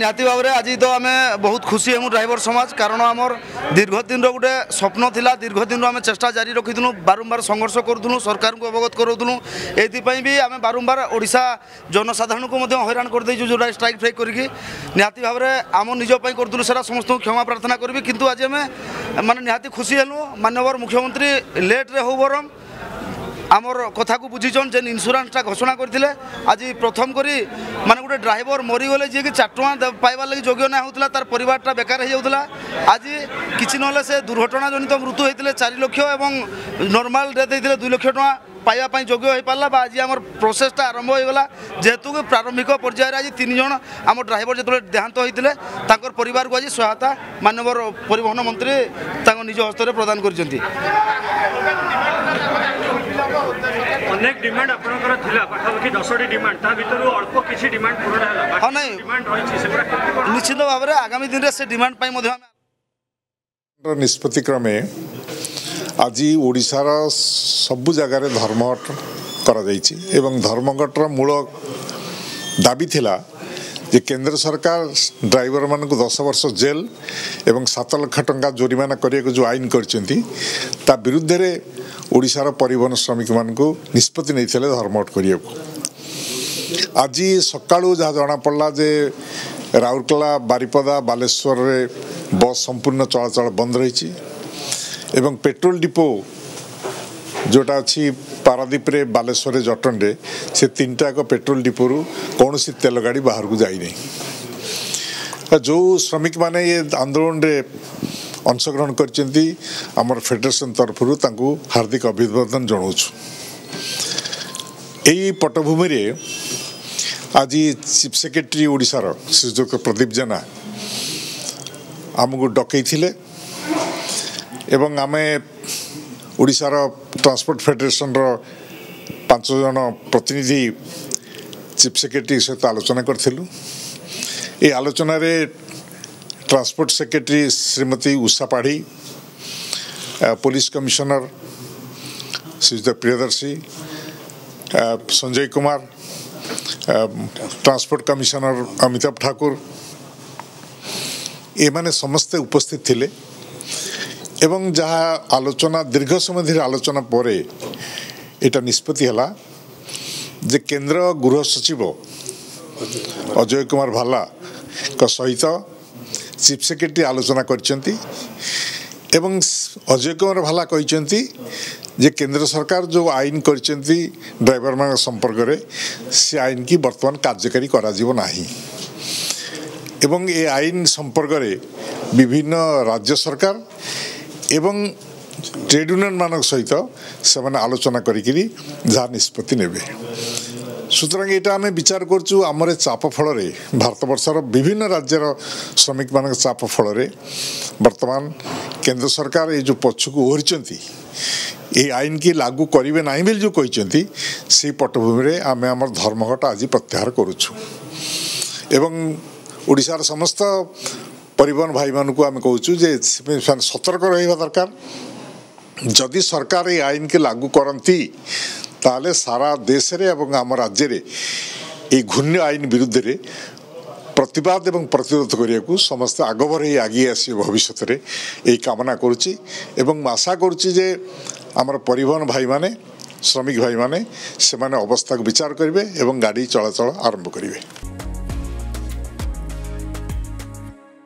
নিহতি ভাবে আজ তো আমি বহুত খুশি হেমু ড্রাইভর সমাজ কারণ আমার দীর্ঘদিনর গোটে স্বপ্ন লা দীর্ঘদিন আমি চেষ্টা জারি রাখিলু বারম্বার সংঘর্ষ করুলু সরকার অবগত করুলু এইপাই বি আমি বারম্বার ওড়শা জনসাধারণ হইরাণ করেদেছু যেটা স্ট্রাইক ফ্রাইক করি নিহতি ভাবে আমার নিজপাই করুলু সেটা সমস্ত ক্ষমা প্রার্থনা করবি কিন্তু আজ আমি মানে নিহতি খুশি হলু মানবর মুখ্যমন্ত্রী লেট্রে হো বরং আমার কথা বুঝিছন যে ইন্সুরান্সটা ঘোষণা করে আজ প্রথম করে মানে গোটে ড্রাইভর মরিগলে যে চার টাকা পাইবার লাগে যোগ্য না হোলা তার পরিবারটা বেকার হয়ে যাওয়া আজ কিছু নহলে সে দুর্ঘটনাজনিত মৃত্যু হয়েছিল চারি লক্ষ এবং নর্মাল ডেথ হয়েছিল দুই লক্ষ টাকা পাইবা পাই যোগ্য হয়ে পারলা বা আজি আমার প্রসেসটা আরম্ভ হয়েগলা যেহেতু প্রারম্ভিক পর্যায়ে আজ তিনজন আমার ড্রাইভর যেত দেহান্ত হয়েছিল তাঁর পরিবারক আজ সহায়তা মানবর পরিবহন মন্ত্রী তাঁর নিজ হস্তরে প্রদান করছেন অনেক ডিমান্ড আপনার পাখাপাখি দশটি ডিমান্ড তা ভিতর অল্প কিছু ডিমান্ড পূরণ হল ডিমান্ড রয়েছে নিশ্চিত ভাবে আগামী দিনে সে ডিমান্ড পাই নিষ্পতি ক্রমে আজি ওড়শার সবু জায়গায় ধর্মঘট করা যাইছি এবং ধর্মঘটর মূল দাবি লা ଯେ କେନ୍ଦ୍ର ସରକାର ଡ୍ରାଇଭରମାନଙ୍କୁ ଦଶ ବର୍ଷ ଜେଲ ଏବଂ ସାତ ଲକ୍ଷ ଟଙ୍କା ଜୋରିମାନା କରିବାକୁ ଯେଉଁ ଆଇନ କରିଛନ୍ତି ତା ବିରୁଦ୍ଧରେ ଓଡ଼ିଶାର ପରିବହନ ଶ୍ରମିକମାନଙ୍କୁ ନିଷ୍ପତ୍ତି ନେଇଥିଲେ ଧର୍ମଟ କରିବାକୁ ଆଜି ସକାଳୁ ଯାହା ଜଣାପଡ଼ିଲା ଯେ ରାଉରକେଲା ବାରିପଦା ବାଲେଶ୍ୱରରେ ବସ୍ ସମ୍ପୂର୍ଣ୍ଣ ଚଳାଚଳ ବନ୍ଦ ରହିଛି ଏବଂ ପେଟ୍ରୋଲ ଡିପୋ ଯେଉଁଟା ଅଛି ପାରାଦ୍ୱୀପରେ ବାଲେଶ୍ୱରରେ ଜଟଣରେ ସେ ତିନିଟା ତିନିଟାକ ପେଟ୍ରୋଲ ଡିପୋରୁ କୌଣସି ତେଲ ଗାଡ଼ି ବାହାରକୁ ଯାଇନି ଯେଉଁ ଶ୍ରମିକମାନେ ଏ ଆନ୍ଦୋଳନରେ ଅଂଶଗ୍ରହଣ କରିଛନ୍ତି ଆମର ଫେଡେରେସନ୍ ତରଫରୁ ତାଙ୍କୁ ହାର୍ଦ୍ଦିକ ଅଭିବାଦନ ଜଣାଉଛୁ ଏହି ପଟଭୂମିରେ ଆଜି ଚିଫ୍ ସେକ୍ରେଟେରୀ ଓଡ଼ିଶାର ଶ୍ରୀଯୁକ୍ତ ପ୍ରଦୀପ ଜେନା ଆମକୁ ଡକେଇଥିଲେ ଏବଂ ଆମେ ଓଡ଼ିଶାର ଟ୍ରାନ୍ସପୋର୍ଟ ଫେଡେରେସନର ପାଞ୍ଚ ଜଣ ପ୍ରତିନିଧି ଚିଫ୍ ସେକ୍ରେଟେରୀ ସହିତ ଆଲୋଚନା କରିଥିଲୁ ଏ ଆଲୋଚନାରେ transport secretary Shrimati Usha Padhi police commissioner Shriyukta Priyadarshi Sanjay Kumar transport commissioner Amitabh Thakur ଏମାନେ ସମସ୍ତେ ଉପସ୍ଥିତ ଥିଲେ এবং ଯାହା ଆଲୋଚନା ଦୀର୍ଘ ସମୟ ଧରି ଆଲୋଚନା ପରେ ଏଇଟା ନିଷ୍ପତ୍ତି ହେଲା ଯେ କେନ୍ଦ୍ର ଗୃହ ସଚିବ ଅଜୟ କୁମାର ଭାଲାଙ୍କ ସହିତ ଚିଫ୍ ସେକ୍ରେଟାରୀ ଆଲୋଚନା କରିଛନ୍ତି ଏବଂ ଅଜୟ କୁମାର ଭାଲା କହିଛନ୍ତି ଯେ କେନ୍ଦ୍ର ସରକାର ଯେଉଁ ଆଇନ କରିଛନ୍ତି ଡ୍ରାଇଭରମାନଙ୍କ ସମ୍ପର୍କରେ ସେ ଆଇନକି ବର୍ତ୍ତମାନ କାର୍ଯ୍ୟକାରୀ କରାଯିବ ନାହିଁ এবং এই আইন সম্পর্কে বিভিন্ন রাজ্য সরকার এবং ট্রেড ইউনিয়ন ୟୁନିୟନ୍ମାନଙ୍କ সহিত সে আলোচনা করি যা ନିଷ୍ପତ୍ତି নেবে সুতরাং এটা আমি বিচার করছু আমার চাপ ফলরে ভারতবর্ষর বিভিন্ন রাজ্যের শ্রমিক মান চাপ ফলরে বর্তমান কেন্দ্র সরকার এই যে পছকু ওহরিছেন এই আইন কি লাগু করবে না বলে যে কিন্তু সেই পটভূমি আমি আমার ধর্মঘট আজ প্রত্যাহার করছু এবং ওড়িশার সমস্ত ପରିବହନ ଭାଇମାନଙ୍କୁ ଆମେ କହୁଛୁ ଯେ ସେମାନେ ସତର୍କ ରହିବା ଦରକାର ଯଦି ସରକାର ଏ ଆଇନକୁ ଲାଗୁ କରନ୍ତି ତାହେଲେ ସାରା ଦେଶରେ ଏବଂ ଆମ ରାଜ୍ୟରେ এই ঘূর্ণি আইন বিরুদ্ধে প্রতিবাদ এবং প্রতিরোধ করা সমস্ত আগভর হয়ে আগিয়ে আসবে ভবিষ্যতের এই কামনা করছি এবং আশা করছি যে আমার পরিবহন ভাই মানে শ্রমিক ভাই মানে সে অবস্থা বিচার করবে এবং গাড়ি চলাচল আরম্ভ করবে